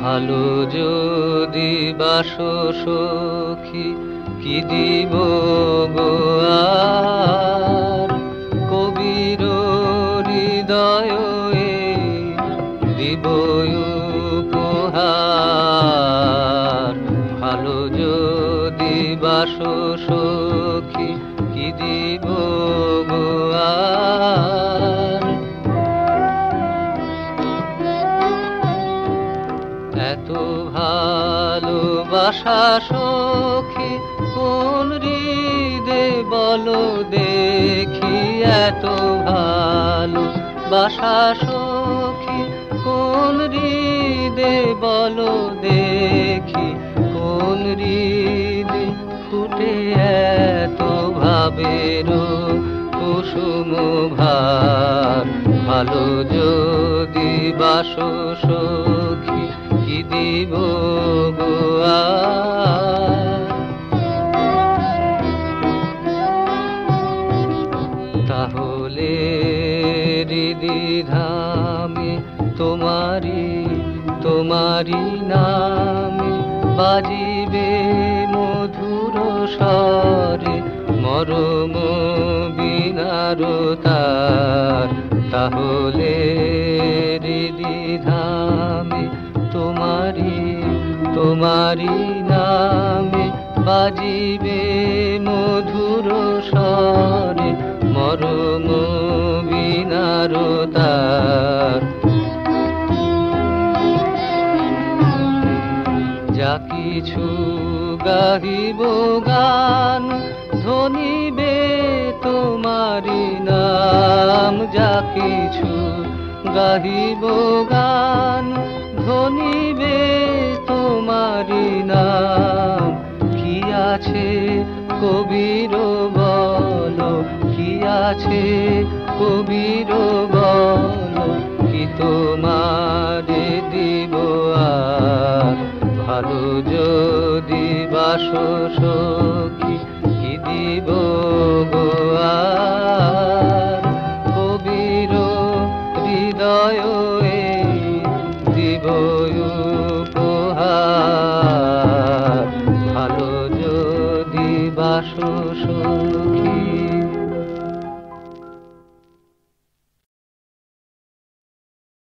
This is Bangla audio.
ভালো যদি বাসো সখী কি দিব দিব উপহার। ভালো যদি বাসো সখী, কি দিব আর? এত ভালোবাসা সখী, কোন হৃদে বলো দেখি? এত ভালো বাসা সখী হৃদে বলো দেখি, কোন হৃদে ফুটে এত ভাবের কুসুম ভার ভালো যদি বাসো সখী কি দিব গো আর? তাহলে ধামে তোমারি নামে বাজিবে মধুর স্বরে, মরম বিনার তার। তাহলে হৃদি ধামে তোমারি তোমারি নামে বাজিবে মধুর স্বরে, মরম বিনার তার। কিছু গাহিব গান ধনিবে তোমারি নাম। যা কিছু গাহিব গান ধনিবে তোমারি নাম। কি আছে কবির বলো, কি আছে কবির বলো, কি তোমারে সখী কি দিব গো আর? কবির হৃদয় দিব উপহার। ভালো যদি বাসু